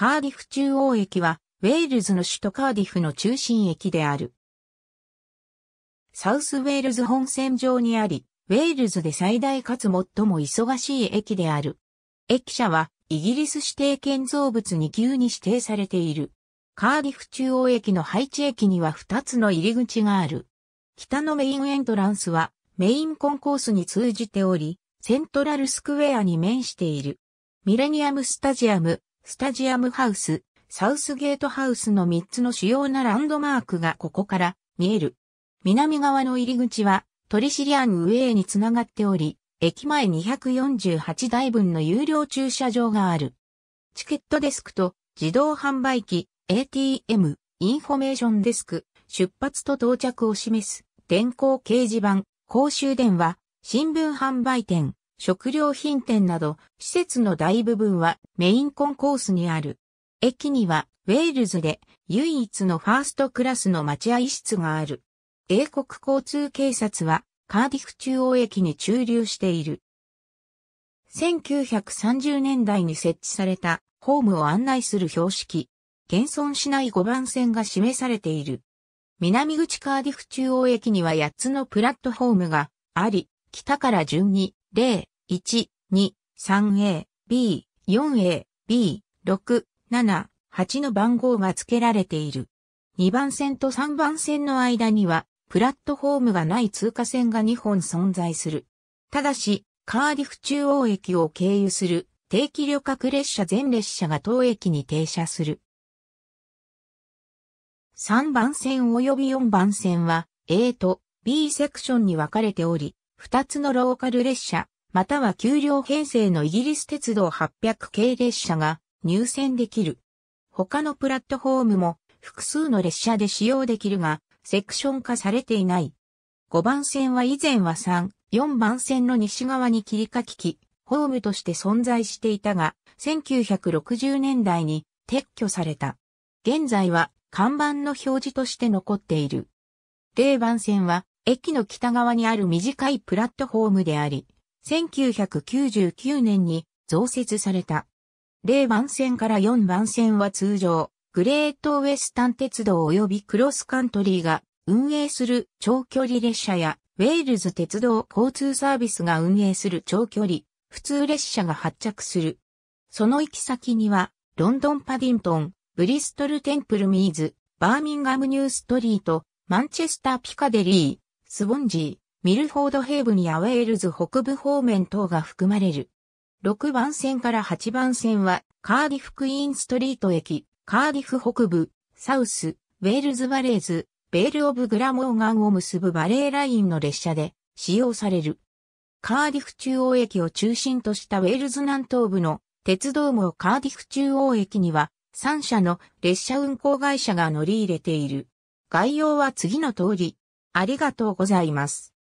カーディフ中央駅は、ウェールズの首都カーディフの中心駅である。サウスウェールズ本線上にあり、ウェールズで最大かつ最も忙しい駅である。駅舎は、イギリス指定建造物2級に指定されている。カーディフ中央駅の配置駅には2つの入り口がある。北のメインエントランスはメインコンコースに通じており、セントラルスクエアに面している。ミレニアムスタジアム、スタジアムハウス、サウスゲートハウスの3つの主要なランドマークがここから見える。南側の入り口はトレシリアンウェイにつながっており、駅前248台分の有料駐車場がある。チケットデスクと自動販売機、ATM、インフォメーションデスク、出発と到着を示す電光掲示板、公衆電話、新聞販売店、食料品店など、施設の大部分はメインコンコースにある。駅には、ウェールズで唯一のファーストクラスの待合室がある。英国交通警察は、カーディフ中央駅に駐留している。1930年代に設置されたホームを案内する標識、現存しない5番線が示されている。南口カーディフ中央駅には8つのプラットフォームがあり、北から順に0、1、2、3A、B、4A、B、6、7、8の番号が付けられている。2番線と3番線の間には、プラットフォームがない通過線が2本存在する。ただし、カーディフ中央駅を経由する定期旅客列車全列車が当駅に停車する。3番線及び4番線は A と B セクションに分かれており、2つのローカル列車、または給料編成のイギリス鉄道800系列車が入線できる。他のプラットフォームも複数の列車で使用できるが、セクション化されていない。5番線は以前は3、4番線の西側に切り欠き機、ホームとして存在していたが、1960年代に撤去された。現在は看板の表示として残っている。0番線は駅の北側にある短いプラットフォームであり、1999年に増設された。0番線から4番線は通常、グレートウェスタン鉄道及びクロスカントリーが運営する長距離列車や、ウェールズ鉄道交通サービスが運営する長距離、普通列車が発着する。その行き先には、ロンドンパディントン、ブリストルテンプルミーズ、バーミンガムニューストリート、マンチェスターピカデリー、スウォンジー、ミルフォードヘイブンやウェールズ北部方面等が含まれる。6番線から8番線は、カーディフクイーンストリート駅、カーディフ北部、サウスウェールズバレーズ、ベールオブグラモーガンを結ぶバレーラインの列車で使用される。カーディフ中央駅を中心としたウェールズ南東部の鉄道網カーディフ中央駅には3社の列車運行会社が乗り入れている。概要は次の通り。ありがとうございます。